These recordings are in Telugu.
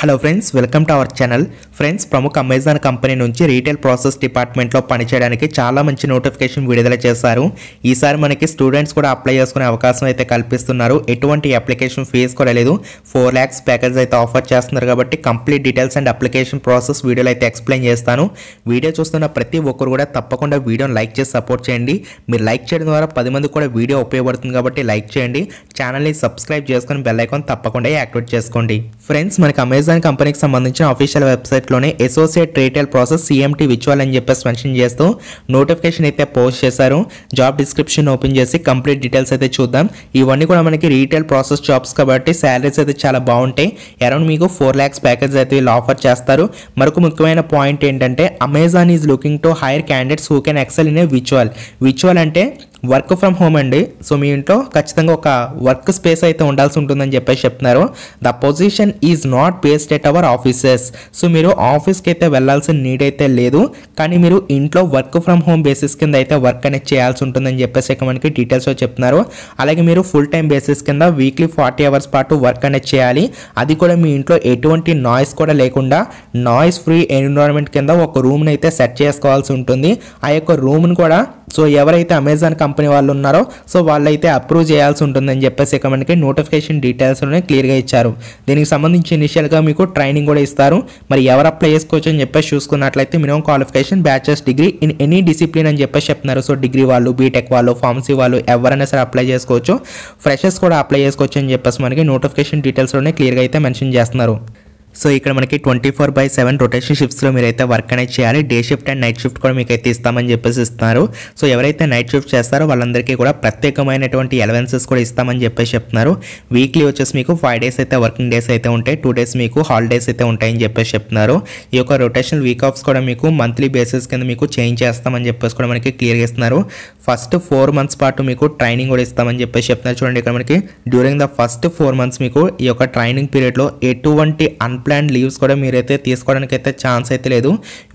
Hello friends welcome to our channel friends ప్రముఖ అమెజాన్ కంపెనీ నుంచి రీటైల్ ప్రాసెస్ డిపార్ట్మెంట్లో పనిచేయడానికి చాలా మంచి నోటిఫికేషన్ విడుదల చేశారు. ఈసారి మనకి స్టూడెంట్స్ కూడా అప్లై చేసుకునే అవకాశం అయితే కల్పిస్తున్నారు. ఎటువంటి అప్లికేషన్ ఫీజు కూడా లేదు. ఫోర్ ల్యాక్స్ ప్యాకేజ్ అయితే ఆఫర్ చేస్తున్నారు కాబట్టి complete details and application process వీడియోలో అయితే ఎక్స్ప్లెయిన్ చేస్తాను. వీడియో చూస్తున్న ప్రతి ఒక్కరు కూడా తప్పకుండా వీడియోని లైక్ చేసి సపోర్ట్ చేయండి. మీరు లైక్ చేయడం ద్వారా పది మంది కూడా వీడియో ఉపయోగపడుతుంది కాబట్టి లైక్ చేయండి. ఛానల్ని సబ్స్క్రైబ్ చేసుకొని బెల్ ఐకాన్ తప్పకుండా యాక్టివేట్ చేసుకోండి. ఫ్రెండ్స్ మనకి అమెజాన్ కంపెనీకి సంబంధించిన అఫీషియల్ వెబ్సైట్లోనే అసోసియేట్ రీటైల్ ప్రాసెస్ సిఎంటీ విచువల్ అని చెప్పేసి మెన్షన్ చేస్తూ నోటిఫికేషన్ అయితే పోస్ట్ చేశారు. జాబ్ డిస్క్రిప్షన్ ఓపెన్ చేసి కంప్లీట్ డీటెయిల్స్ అయితే చూద్దాం. ఇవన్నీ కూడా మనకి రీటైల్ ప్రాసెస్ జాబ్స్ కాబట్టి శాలరీస్ అయితే చాలా బాగుంటాయి. అరౌండ్ మీకు ఫోర్ ల్యాక్స్ ప్యాకేజ్ అయితే వీళ్ళు ఆఫర్ చేస్తారు. మరొక ముఖ్యమైన పాయింట్ ఏంటంటే Amazon is looking to hire candidates who can XL in a విచువల్ విచువల్ అంటే వర్క్ ఫ్రమ్ హోమ్ అండి. సో మీ ఇంట్లో ఖచ్చితంగా ఒక వర్క్ స్పేస్ అయితే ఉండాల్సి ఉంటుందని చెప్పేసి చెప్తున్నారు. The position is not based at our offices. So మీరు ఆఫీస్కి అయితే వెళ్ళాల్సిన నీడ్ అయితే లేదు. కానీ మీరు ఇంట్లో వర్క్ ఫ్రమ్ హోమ్ బేసిస్ కింద అయితే వర్క్ అనేది చేయాల్సి ఉంటుందని చెప్పేసి ఇక మనకి డీటెయిల్స్ చెప్తున్నారు. అలాగే మీరు ఫుల్ టైం బేసిస్ కింద వీక్లీ ఫార్టీ అవర్స్ పాటు వర్క్ అనేది చేయాలి. అది కూడా మీ ఇంట్లో ఎటువంటి నాయిస్ కూడా లేకుండా నాయిస్ ఫ్రీ ఎన్విరాన్మెంట్ కింద ఒక రూమ్ని అయితే సెట్ చేసుకోవాల్సి ఉంటుంది. ఆ యొక్క రూమ్ని కూడా సో ఎవరైతే అమెజాన్ కంపెనీ వాళ్ళు ఉన్నారో సో వాళ్ళైతే అప్రూవ్ చేయాల్సి ఉంటుందని చెప్పేసి ఇక మనకి నోటిఫికేషన్ డీటెయిల్స్లోనే క్లియర్గా ఇచ్చారు. దీనికి సంబంధించి ఇనిషియల్గా మీకు ట్రైనింగ్ కూడా ఇస్తారు. మరి ఎవరు అప్లై చేసుకోవచ్చు అని చెప్పేసి చూసుకున్నట్లయితే minimum qualification bachelor's degree in any discipline అని చెప్పేసి చెప్తున్నారు. సో డిగ్రీ వాళ్ళు బీటెక్ వాళ్ళు ఫార్మసీ వాళ్ళు ఎవరైనా సరే అప్లై చేసుకోవచ్చు. ఫ్రెషర్స్ కూడా అప్లై చేసుకోవచ్చు అని చెప్పేసి మనకి నోటిఫికేషన్ డీటెయిల్స్లోనే క్లియర్గా అయితే మెన్షన్ చేస్తున్నారు. సో ఇక్కడ మనకి twenty four by seven rotation షిఫ్ట్స్లో మీరైతే వర్క్ అనేది చేయాలి. Day shift and night shift కూడా మీకు అయితే ఇస్తామని చెప్పేసి ఇస్తున్నారు. సో ఎవరైతే నైట్ షిఫ్ట్ చేస్తారో వాళ్ళందరికీ కూడా ప్రత్యేకమైనటువంటి ఎలవెన్సెస్ కూడా ఇస్తామని చెప్పేసి చెప్తున్నారు. వీక్లీ వచ్చేసి మీకు ఫైవ్ డేస్ అయితే వర్కింగ్ డేస్ అయితే ఉంటాయి. టూ డేస్ మీకు హాలిడేస్ అయితే ఉంటాయని చెప్పేసి చెప్తున్నారు. ఈ యొక్క రొటేషనల్ వీక్ ఆఫ్స్ కూడా మీకు మంత్లీ బేసిస్ కింద మీకు చేంజ్ చేస్తామని చెప్పేసి కూడా మనకి క్లియర్గా ఇస్తున్నారు. ఫస్ట్ ఫోర్ మంత్స్ పాటు మీకు ట్రైనింగ్ కూడా ఇస్తామని చెప్పేసి చెప్తున్నారు. చూడండి ఇక్కడ మనకి during the first four months మీకు ఈ యొక్క ట్రైనింగ్ పీరియడ్లో ఎటువంటి అన్ప్లాన్ లీవ్స్ కూడా మీరైతే తీసుకోవడానికి అయితే ఛాన్స్ అయితే లేదు.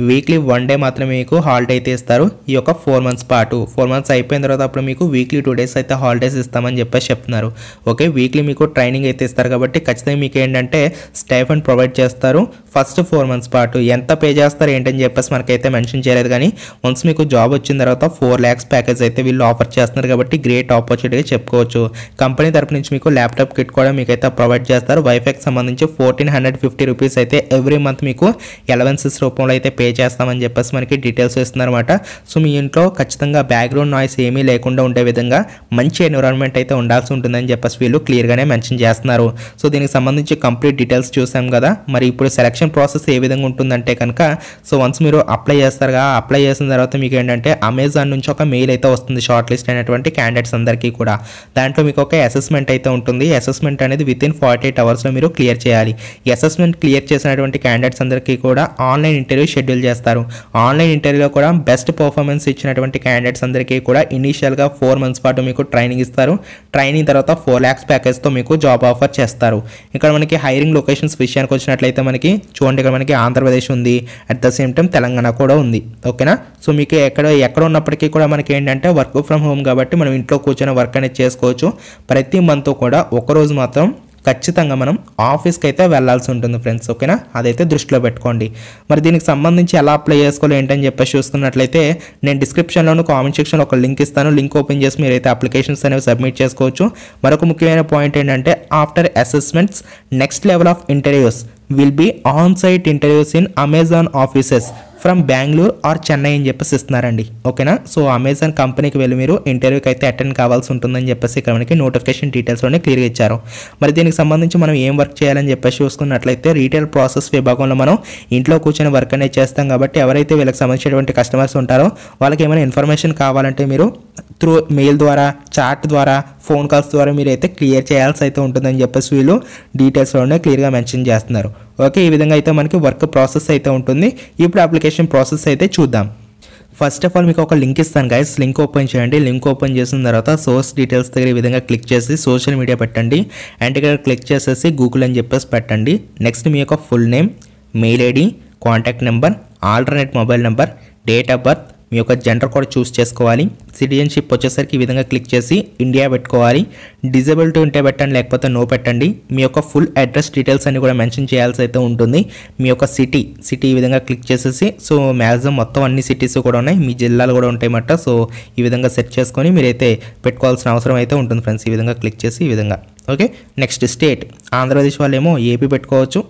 వీక్లీ వన్ డే మాత్రమే మీకు హాలిడే అయితే ఇస్తారు. ఈ యొక్క ఫోర్ మంత్స్ పాటు. ఫోర్ మంత్స్ అయిపోయిన తర్వాత అప్పుడు మీకు వీక్లీ టూ డేస్ అయితే హాలిడేస్ ఇస్తామని చెప్పేసి చెప్తున్నారు. ఓకే వీక్లీ మీకు ట్రైనింగ్ అయితే ఇస్తారు కాబట్టి ఖచ్చితంగా మీకు ఏంటంటే స్టైఫండ్ ప్రొవైడ్ చేస్తారు. ఫస్ట్ ఫోర్ మంత్స్ పాటు. ఎంత పే చేస్తారు ఏంటని చెప్పేసి మనకైతే మెన్షన్ చేయలేదు కానీ వన్స్ మీకు జాబ్ వచ్చిన తర్వాత ఫోర్ ల్యాక్స్ ప్యాకేజ్ అయితే వీళ్ళు ఆఫర్ చేస్తున్నారు కాబట్టి గ్రేట్ ఆపర్చునిటీగా చెప్పుకోవచ్చు. కంపెనీ తరపు నుంచి మీకు ల్యాప్టాప్ కిట్ కూడా మీకు అయితే ప్రొవైడ్ చేస్తారు వైఫైకి సంబంధించి ఫోర్టీన్ హండ్రెడ్ ఫిఫ్టీ రూపీస్ అయితే ఎవ్రీ మంత్ మీకు ఎలవెన్సెస్ రూపంలో అయితే పే చేస్తామని చెప్పేసి మనకి డీటెయిల్స్ ఇస్తున్నారన్నమాట. సో మీ ఇంట్లో ఖచ్చితంగా బ్యాక్గ్రౌండ్ నాయిస్ ఏమీ లేకుండా ఉండే విధంగా మంచి ఎన్విరాన్మెంట్ అయితే ఉండాల్సి ఉంటుందని చెప్పేసి వీళ్ళు క్లియర్గానే మెన్షన్ చేస్తున్నారు. సో దీనికి సంబంధించి కంప్లీట్ డీటెయిల్స్ చూసాం కదా. మరి ఇప్పుడు సెలక్షన్ ప్రాసెస్ ఏ విధంగా ఉంటుందంటే కనుక సో వన్స్ మీరు అప్లై చేస్తారుగా అప్లై చేసిన తర్వాత మీకు ఏంటంటే అమెజాన్ నుంచి ఒక మెయిల్ అయితే వస్తుంది షార్ట్ లిస్ట్ అయినటువంటి క్యాండిడేట్స్ అందరికీ కూడా. దాంట్లో మీకు ఒక అసెస్మెంట్ అయితే ఉంటుంది. అసెస్మెంట్ అనేది విత్ ఇన్ ఫార్టీ ఎయిట్ అవర్స్లో మీరు క్లియర్ చేయాలి. అసెస్మెంట్ క్లియర్ చేసినటువంటి క్యాండిడేట్స్ అందరికీ కూడా ఆన్లైన్ ఇంటర్వ్యూ షెడ్యూల్ చేస్తారు. ఆన్లైన్ ఇంటర్వ్యూలో కూడా బెస్ట్ పర్ఫార్మెన్స్ ఇచ్చినటువంటి క్యాండిడేట్స్ అందరికీ కూడా ఇనీషియల్గా ఫోర్ మంత్స్ పాటు మీకు ట్రైనింగ్ ఇస్తారు. ట్రైనింగ్ తర్వాత ఫోర్ ల్యాక్స్ ప్యాకేజ్తో మీకు జాబ్ ఆఫర్ చేస్తారు. ఇక్కడ మనకి హైరింగ్ లొకేషన్స్ విషయానికి వచ్చినట్లయితే మనకి చూడండి ఇక్కడ మనకి ఆంధ్రప్రదేశ్ ఉంది. At the same time Telangana కూడా ఉంది. ఓకేనా సో మీకు ఎక్కడ ఎక్కడ ఉన్నప్పటికీ కూడా మనకి ఏంటంటే వర్క్ ఫ్రమ్ హోమ్ కాబట్టి మనం ఇంట్లో కూర్చొని వర్క్ అనేది చేసుకోవచ్చు. ప్రతి మంత్ కూడా ఒకరోజు మాత్రం ఖచ్చితంగా మనం ఆఫీస్కి అయితే వెళ్ళాల్సి ఉంటుంది ఫ్రెండ్స్ ఓకేనా? అదైతే దృష్టిలో పెట్టుకోండి. మరి దీనికి సంబంధించి ఎలా అప్లై చేసుకోవాలి ఏంటని చెప్పేసి చూసుకున్నట్లయితే నేను డిస్క్రిప్షన్లోను కామెంట్ సెక్షన్లో ఒక లింక్ ఇస్తాను. లింక్ ఓపెన్ చేసి మీరైతే అప్లికేషన్స్ అనేవి సబ్మిట్ చేసుకోవచ్చు. మరొక ముఖ్యమైన పాయింట్ ఏంటంటే after assessments next level of interviews will be on site interviews in Amazon offices. From Bengaluru or Chennai అని చెప్పేసి ఇస్తున్నారండి. ఓకేనా? సో అమెజాన్ కంపెనీకి వెళ్ళి మీరు ఇంటర్వ్యూకి అయితే అటెండ్ కావాల్సి ఉంటుందని చెప్పేసి ఇక్కడ మనకి నోటిఫికేషన్ డీటెయిల్స్లోనే క్లియర్గా ఇచ్చారు. మరి దీనికి సంబంధించి మనం ఏం వర్క్ చేయాలని చెప్పేసి చూసుకున్నట్లయితే రీటైల్ ప్రాసెస్ విభాగంలో మనం ఇంట్లో కూర్చొని వర్క్ అనేది చేస్తాం కాబట్టి ఎవరైతే వీళ్ళకి సంబంధించినటువంటి కస్టమర్స్ ఉంటారో వాళ్ళకి ఏమైనా ఇన్ఫర్మేషన్ కావాలంటే మీరు త్రూ మెయిల్ ద్వారా చాట్ ద్వారా ఫోన్ కాల్స్ ద్వారా మీరు అయితే క్లియర్ చేయాల్సి అయితే ఉంటుందని చెప్పేసి వీళ్ళు డీటెయిల్స్లోనే క్లియర్గా మెన్షన్ చేస్తున్నారు. ఓకే ఈ విధంగా అయితే మనకి వర్క్ ప్రాసెస్ అయితే ఉంటుంది. ఇప్పుడు అప్లికేషన్ ప్రాసెస్ అయితే చూద్దాం. ఫస్ట్ ఆఫ్ ఆల్ మీకు ఒక లింక్ ఇస్తాను గైస్ లింక్ ఓపెన్ చేయండి. లింక్ ఓపెన్ చేసిన తర్వాత సోర్స్ డీటెయిల్స్ దగ్గర ఈ విధంగా క్లిక్ చేసి సోషల్ మీడియా పెట్టండి. అండ్ ఇక్కడ క్లిక్ చేసేసి గూగుల్ అని చెప్పేసి పెట్టండి. నెక్స్ట్ మీ యొక్క full name mail ID contact number alternate mobile number date of birth మీ యొక్క జెండర్ కూడా చూస్ చేసుకోవాలి. సిటిజన్షిప్ వచ్చేసరికి ఈ విధంగా క్లిక్ చేసి ఇండియా పెట్టుకోవాలి. డిజబిలిటీ ఉంటే పెట్టండి లేకపోతే నో పెట్టండి. మీ యొక్క ఫుల్ అడ్రస్ డీటెయిల్స్ అన్ని కూడా మెన్షన్ చేయాల్సి అయితే ఉంటుంది. మీ యొక్క సిటీ సిటీ ఈ విధంగా క్లిక్ చేసేసి సో మ్యాక్సిమం మొత్తం అన్ని సిటీస్ కూడా ఉన్నాయి. మీ జిల్లాలు కూడా ఉంటాయి మాట సో ఈ విధంగా సెట్ చేసుకొని మీరైతే పెట్టుకోవాల్సిన అవసరం అయితే ఉంటుంది ఫ్రెండ్స్ ఈ విధంగా క్లిక్ చేసి ఈ విధంగా. ఓకే నెక్స్ట్ స్టేట్ ఆంధ్రప్రదేశ్ వాళ్ళు ఏమో ఏపీ పెట్టుకోవచ్చు.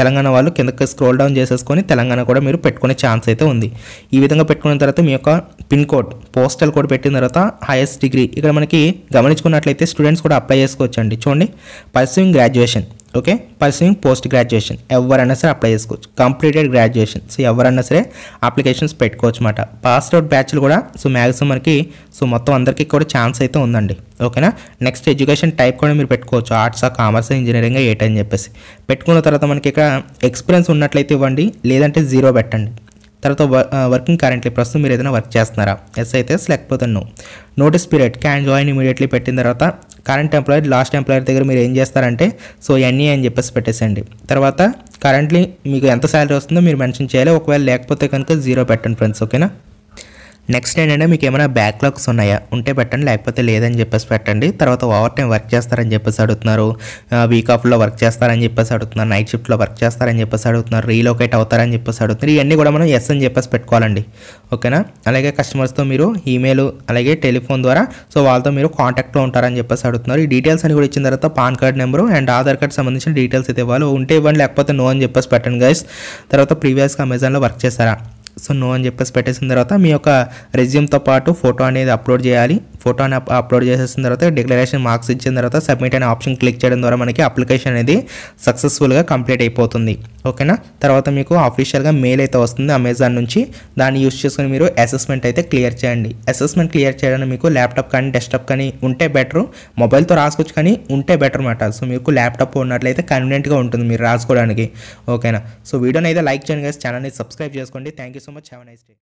తెలంగాణ వాళ్ళు కిందకి స్క్రోల్ డౌన్ చేసేసుకొని తెలంగాణ కూడా మీరు పెట్టుకునే ఛాన్స్ అయితే ఉంది. ఈ విధంగా పెట్టుకున్న తర్వాత మీ యొక్క పిన్ కోడ్ పోస్టల్ కోడ్ పెట్టిన తర్వాత హైయెస్ట్ డిగ్రీ. ఇక్కడ మనకి గమనించుకున్నట్లయితే స్టూడెంట్స్ కూడా అప్లై చేసుకోవచ్చు అండి చూడండి pursuing graduation. Okay pursuing post graduation ఎవరైనా సరే అప్లై చేసుకోవచ్చు. కంప్లీటెడ్ గ్రాడ్యుయేషన్ సో ఎవరైనా సరే అప్లికేషన్స్ పెట్టుకోవచ్చు అనమాట పాస్డ్ అవుట్ బ్యాచ్లు కూడా సో మ్యాక్సిమం మనకి సో మొత్తం అందరికీ కూడా ఛాన్స్ అయితే ఉందండి. ఓకేనా నెక్స్ట్ ఎడ్యుకేషన్ టైప్ కూడా మీరు పెట్టుకోవచ్చు. ఆర్ట్సా కామర్స్ ఇంజనీరింగ్ ఏటని అని చెప్పేసి. పెట్టుకున్న తర్వాత మనకి ఇక్కడ ఎక్స్పీరియన్స్ ఉన్నట్లయితే ఇవ్వండి. లేదంటే జీరో పెట్టండి. తర్వాత వర్కింగ్ కరెంట్లీ ప్రస్తుతం మీరు ఏదైనా వర్క్ చేస్తున్నారా? ఎస్ అయితే లేకపోతే no notice period can join immediately పెట్టిన తర్వాత కరెంట్ ఎంప్లాయర్ లాస్ట్ ఎంప్లాయర్ దగ్గర మీరు ఏం చేస్తారంటే సో ఎన్ఈ అని చెప్పేసి పెట్టేసండి తర్వాత కరెంట్లీ మీకు ఎంత శాలరీ వస్తుందో మీరు మెన్షన్ చేయాలి. ఒకవేళ లేకపోతే కనుక జీరో పెట్టండి ఫ్రెండ్స్ ఓకేనా నెక్స్ట్ ఏంటంటే మీకు ఏమైనా బ్యాక్లాగ్స్ ఉన్నాయా? ఉంటే పెట్టండి లేకపోతే లేదని చెప్పేసి పెట్టండి. తర్వాత ఓవర్ టైం వర్క్ చేస్తారని చెప్పేసి అడుగుతున్నారు. వీక్ ఆఫ్లో వర్క్ చేస్తారని చెప్పేసి అడుగుతున్నారు. నైట్ షిఫ్ట్లో వర్క్ చేస్తారని చెప్పేసి అడుగుతున్నారు. రీలోకేట్ అవుతారని చెప్పేసి అడుగుతున్నారు. ఇవన్నీ కూడా మనం ఎస్ అని చెప్పేసి పెట్టుకోవాలండి. ఓకేనా? అలాగే కస్టమర్స్తో మీరు ఈమెయిల్ అలాగే టెలిఫోన్ ద్వారా సో వాళ్ళతో మీరు కాంటాక్ట్లో ఉంటారని చెప్పేసి అడుగుతున్నారు. ఈ డీటెయిల్స్ అని కూడా ఇచ్చిన తర్వాత PAN card number and Aadhaar card సంబంధించిన డీటెయిల్స్ అయితే ఇవ్వాలి. ఉంటే ఇవ్వండి లేకపోతే నో అని చెప్పేసి పెట్టండి గైస్ తర్వాత ప్రీవియస్గా అమెజాన్లో వర్క్ చేస్తారా సో నో అని చెప్పేసి పెట్టేసిన తర్వాత మీ యొక్క రెజ్యూమ్తో పాటు ఫోటో అనేది అప్లోడ్ చేయాలి. ఫోటోని అప్లోడ్ చేసేసిన తర్వాత డిక్లరేషన్ మార్క్స్ ఇచ్చిన తర్వాత సబ్మిట్ అనే ఆప్షన్ క్లిక్ చేయడం ద్వారా మనకి అప్లికేషన్ అనేది సక్సెస్ఫుల్గా కంప్లీట్ అయిపోతుంది. ఓకేనా? తర్వాత మీకు అఫీషియల్గా మెయిల్ అయితే వస్తుంది అమెజాన్ నుంచి. దాన్ని యూస్ చేసుకుని మీరు అసెస్మెంట్ అయితే క్లియర్ చేయండి. అసెస్మెంట్ క్లియర్ చేయడానికి మీకు ల్యాప్టాప్ కానీ డెస్క్టాప్ కానీ ఉంటే బెటర్ మొబైల్తో రాసుకోవచ్చు కానీ ఉంటే బెటర్ అనమాట సో మీకు ల్యాప్టాప్ ఉన్నట్లయితే కన్వీనియంట్గా ఉంటుంది మీరు రాసుకోవడానికి. ఓకేనా? సో వీడియోని అయితే లైక్ చేయండి guys. ఛానల్ని సబ్స్క్రైబ్ చేసుకోండి. Thank you so much have nice day